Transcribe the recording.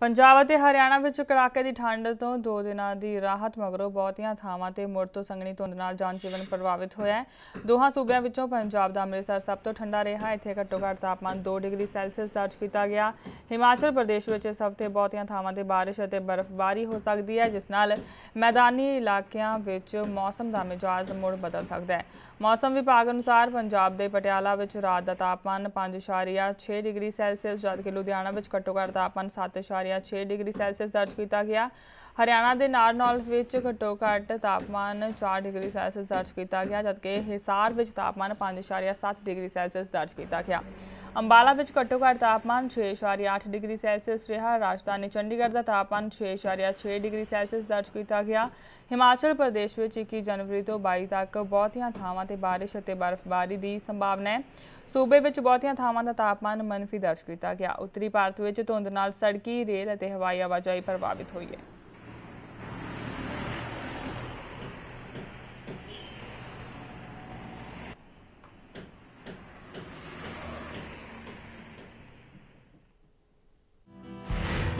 ਪੰਜਾਬ ਅਤੇ ਹਰਿਆਣਾ ਵਿੱਚ ਕੜਾਕੇ ਦੀ ਠੰਡ ਤੋਂ ਦੋ ਦਿਨਾਂ ਦੀ ਰਾਹਤ ਮਗਰੋਂ ਬਹੁਤੀਆਂ ਥਾਵਾਂ ਤੇ ਮੁੜ ਤੋਂ ਸੰਘਣੀ ਧੁੰਦ ਨਾਲ ਜਨਜੀਵਨ ਪ੍ਰਭਾਵਿਤ ਹੋਇਆ ਹੈ। ਦੋਹਾਂ ਸੂਬਿਆਂ ਵਿੱਚੋਂ ਪੰਜਾਬ ਦਾ ਅੰਮ੍ਰਿਤਸਰ ਸਭ ਤੋਂ ਠੰਡਾ ਰਿਹਾ ਇੱਥੇ ਘੱਟੋ-ਘੱਟ ਤਾਪਮਾਨ 2 ਡਿਗਰੀ ਸੈਲਸੀਅਸ ਦਰਜ ਕੀਤਾ ਗਿਆ। ਹਿਮਾਚਲ ਪ੍ਰਦੇਸ਼ ਵਿੱਚ ਇਸ ਹਫ਼ਤੇ ਬਹੁਤੀਆਂ ਥਾਵਾਂ ਤੇ ਬਾਰਿਸ਼ ਅਤੇ ਬਰਫ਼ਬਾਰੀ ਹੋ ਸਕਦੀ ਹੈ, ਜਿਸ ਨਾਲ ਮੈਦਾਨੀ ਇਲਾਕਿਆਂ ਵਿੱਚ ਮੌਸਮ ਦਾ ਮਿਜਾਜ਼ ਮੁੜ ਬਦਲ ਸਕਦਾ ਹੈ। ਮੌਸਮ ਵਿਭਾਗ ਅਨੁਸਾਰ ਪੰਜਾਬ ਦੇ ਪਟਿਆਲਾ ਵਿੱਚ ਰਾਤ ਦਾ ਤਾਪਮਾਨ 5.6 ਡਿਗਰੀ ਸੈਲਸੀਅਸ, ਜਦਕਿ ਲੁਧਿਆਣਾ ਵਿੱਚ ਘੱਟੋ-ਘੱਟ ਤਾਪਮਾਨ 7.6 ਡਿਗਰੀ ਸੈਲਸੀਅਸ ਦਰਜ ਕੀਤਾ ਗਿਆ। ਹਰਿਆਣਾ ਦੇ ਨਾਰਨੌਲ ਵਿੱਚ ਘੱਟੋ-ਘੱਟ ਤਾਪਮਾਨ 4 ਡਿਗਰੀ ਸੈਲਸੀਅਸ ਦਰਜ ਕੀਤਾ ਗਿਆ, ਜਦਕਿ ਹਿਸਾਰ ਵਿੱਚ ਤਾਪਮਾਨ 5.7 ਡਿਗਰੀ ਸੈਲਸੀਅਸ ਦਰਜ ਕੀਤਾ ਗਿਆ। ਅੰਬਾਲਾ ਵਿੱਚ ਘੱਟੋ-ਘੱਟ ਤਾਪਮਾਨ 6.8 ਡਿਗਰੀ ਸੈਲਸੀਅਸ ਰਿਹਾ। ਰਾਜਧਾਨੀ ਚੰਡੀਗੜ੍ਹ ਦਾ ਤਾਪਮਾਨ 6.6 ਡਿਗਰੀ ਸੈਲਸੀਅਸ ਦਰਜ ਕੀਤਾ ਗਿਆ। ਹਿਮਾਚਲ ਪ੍ਰਦੇਸ਼ ਵਿੱਚ 21 ਜਨਵਰੀ ਤੋਂ 22 ਤੱਕ ਬਹੁਤੀਆਂ ਥਾਵਾਂ ਤੇ ਬਾਰਿਸ਼ ਅਤੇ ਬਰਫ਼ਬਾਰੀ ਦੀ ਸੰਭਾਵਨਾ ਹੈ। ਸੂਬੇ ਵਿੱਚ ਬਹੁਤੀਆਂ ਥਾਵਾਂ ਦਾ ਤਾਪਮਾਨ ਮੰਨਫੀ ਦਰਜ ਕੀਤਾ ਗਿਆ। ਉੱਤਰੀ ਭਾਰਤ ਵਿੱਚ ਧੁੰਦ ਨਾਲ ਸੜਕੀ, ਰੇਲ ਅਤੇ ਹਵਾਈ ਆਵਾਜਾਈ ਪ੍ਰਭਾਵਿਤ ਹੋਈ ਹੈ।